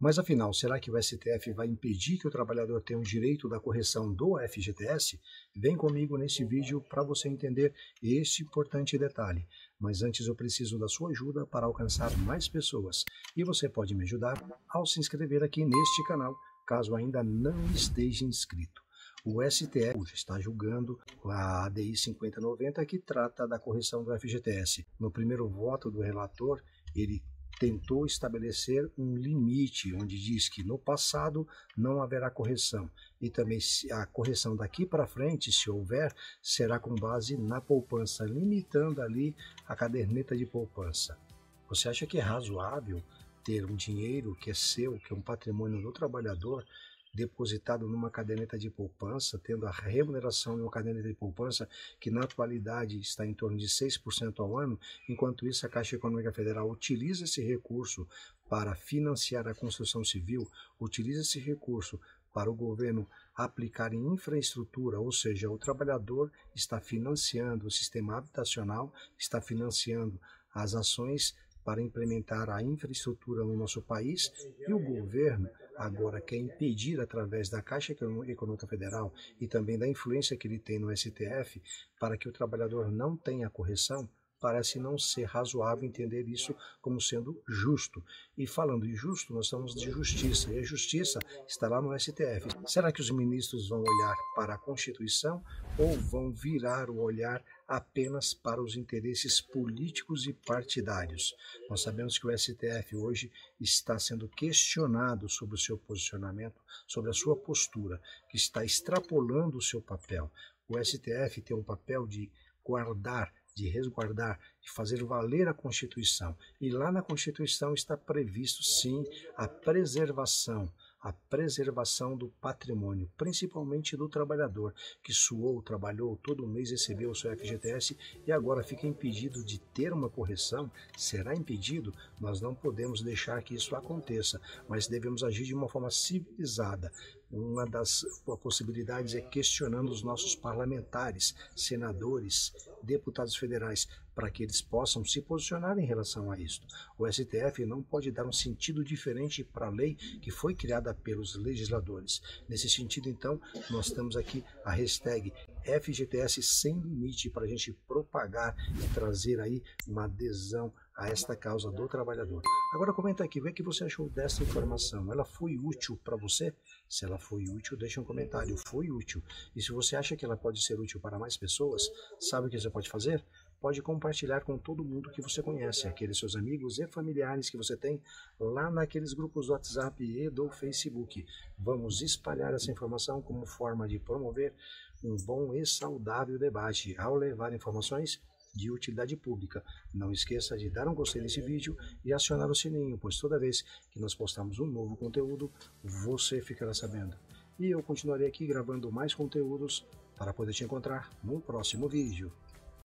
Mas afinal, será que o STF vai impedir que o trabalhador tenha o direito da correção do FGTS? Vem comigo nesse vídeo para você entender este importante detalhe. Mas antes eu preciso da sua ajuda para alcançar mais pessoas. E você pode me ajudar ao se inscrever aqui neste canal, caso ainda não esteja inscrito. O STF está julgando a ADI 5090 que trata da correção do FGTS. No primeiro voto do relator, ele tentou estabelecer um limite, onde diz que no passado não haverá correção e também a correção daqui para frente, se houver, será com base na poupança, limitando ali a caderneta de poupança. Você acha que é razoável ter um dinheiro que é seu, que é um patrimônio do trabalhador, depositado numa caderneta de poupança, tendo a remuneração de uma caderneta de poupança que na atualidade está em torno de 6% ao ano, enquanto isso a Caixa Econômica Federal utiliza esse recurso para financiar a construção civil, utiliza esse recurso para o governo aplicar em infraestrutura, ou seja, o trabalhador está financiando o sistema habitacional, está financiando as ações para implementar a infraestrutura no nosso país e o governo agora quer impedir através da Caixa Econômica Federal e também da influência que ele tem no STF para que o trabalhador não tenha correção, parece não ser razoável entender isso como sendo justo. E falando de justo, nós estamos de justiça, e a justiça está lá no STF. Será que os ministros vão olhar para a Constituição ou vão virar o olhar apenas para os interesses políticos e partidários? Nós sabemos que o STF hoje está sendo questionado sobre o seu posicionamento, sobre a sua postura, que está extrapolando o seu papel. O STF tem um papel de guardar de resguardar, de fazer valer a Constituição. E lá na Constituição está previsto, sim, a preservação a preservação do patrimônio, principalmente do trabalhador, que suou, trabalhou, todo mês recebeu o seu FGTS e agora fica impedido de ter uma correção, será impedido? Nós não podemos deixar que isso aconteça, mas devemos agir de uma forma civilizada. Uma das possibilidades é questionando os nossos parlamentares, senadores, deputados federais, para que eles possam se posicionar em relação a isto. O STF não pode dar um sentido diferente para a lei que foi criada pelos legisladores. Nesse sentido, então, nós temos aqui a hashtag FGTS sem limite para a gente propagar e trazer aí uma adesão a esta causa do trabalhador. Agora comenta aqui, o que você achou dessa informação. Ela foi útil para você? Se ela foi útil, deixa um comentário. Foi útil. E se você acha que ela pode ser útil para mais pessoas, sabe o que você pode fazer? Pode compartilhar com todo mundo que você conhece, aqueles seus amigos e familiares que você tem lá naqueles grupos do WhatsApp e do Facebook. Vamos espalhar essa informação como forma de promover um bom e saudável debate ao levar informações de utilidade pública. Não esqueça de dar um gostei nesse vídeo e acionar o sininho, pois toda vez que nós postamos um novo conteúdo, você ficará sabendo. E eu continuarei aqui gravando mais conteúdos para poder te encontrar no próximo vídeo.